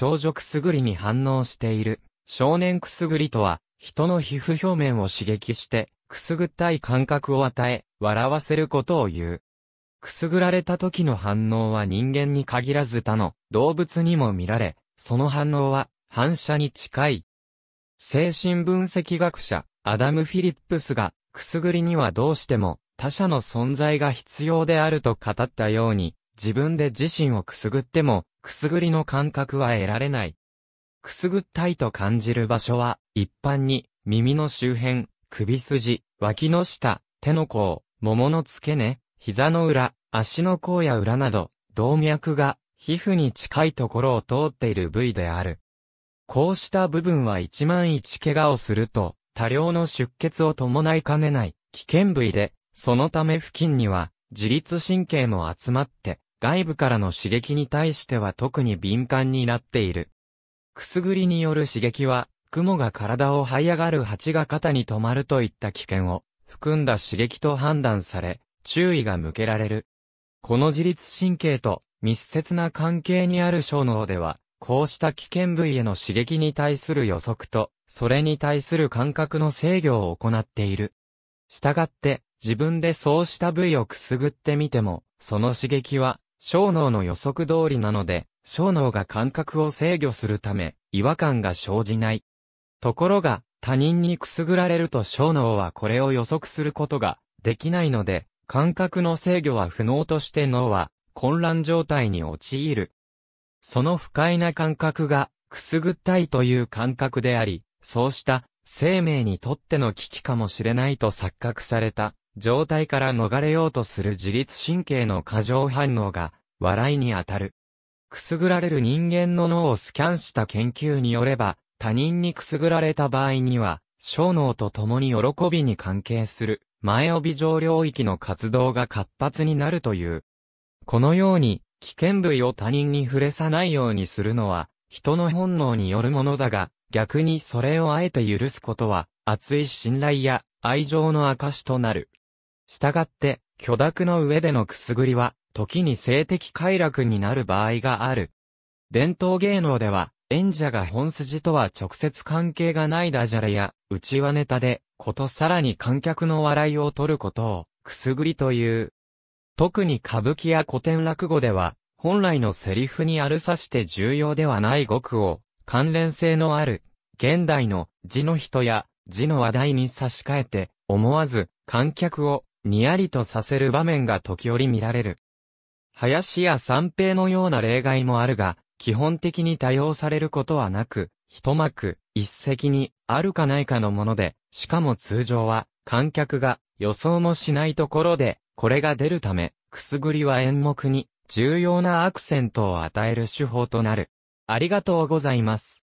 長女くすぐりに反応している。少年くすぐりとは、人の皮膚表面を刺激して、くすぐったい感覚を与え、笑わせることを言う。くすぐられた時の反応は人間に限らず他の動物にも見られ、その反応は反射に近い。精神分析学者、アダム・フィリップスが、くすぐりにはどうしても他者の存在が必要であると語ったように、自分で自身をくすぐっても、くすぐりの感覚は得られない。くすぐったいと感じる場所は、一般に、耳の周辺、首筋、脇の下、手の甲、桃の付け根、膝の裏、足の甲や裏など、動脈が皮膚に近いところを通っている部位である。こうした部分は一万一怪我をすると、多量の出血を伴いかねない危険部位で、そのため付近には自律神経も集まって、外部からの刺激に対しては特に敏感になっている。くすぐりによる刺激は、雲が体を這い上がる蜂が肩に止まるといった危険を含んだ刺激と判断され、注意が向けられる。この自律神経と密接な関係にある小脳では、こうした危険部位への刺激に対する予測と、それに対する感覚の制御を行っている。したがって、自分でそうした部位をくすぐってみても、その刺激は、小脳の予測通りなので、小脳が感覚を制御するため、違和感が生じない。ところが、他人にくすぐられると小脳はこれを予測することができないので、感覚の制御は不能として脳は混乱状態に陥る。その不快な感覚がくすぐったいという感覚であり、そうした生命にとっての危機かもしれないと錯覚された状態から逃れようとする自律神経の過剰反応が笑いにあたる。くすぐられる人間の脳をスキャンした研究によれば、他人にくすぐられた場合には、小脳と共に喜びに関係する前帯上領域の活動が活発になるという。このように、危険部位を他人に触れさないようにするのは、人の本能によるものだが、逆にそれをあえて許すことは、熱い信頼や愛情の証となる。したがって、許諾の上でのくすぐりは、時に性的快楽になる場合がある。伝統芸能では、演者が本筋とは直接関係がないダジャレや、内輪ネタで、ことさらに観客の笑いを取ることを、くすぐりという。特に歌舞伎や古典落語では、本来のセリフにあるさして重要ではない語句を、関連性のある、現代の字の人や字の話題に差し替えて、思わず観客をにやりとさせる場面が時折見られる。林や三平のような例外もあるが、基本的に多用されることはなく、一幕、一席に、あるかないかのもので、しかも通常は、観客が予想もしないところで、これが出るため、くすぐりは演目に、重要なアクセントを与える手法となる。ありがとうございます。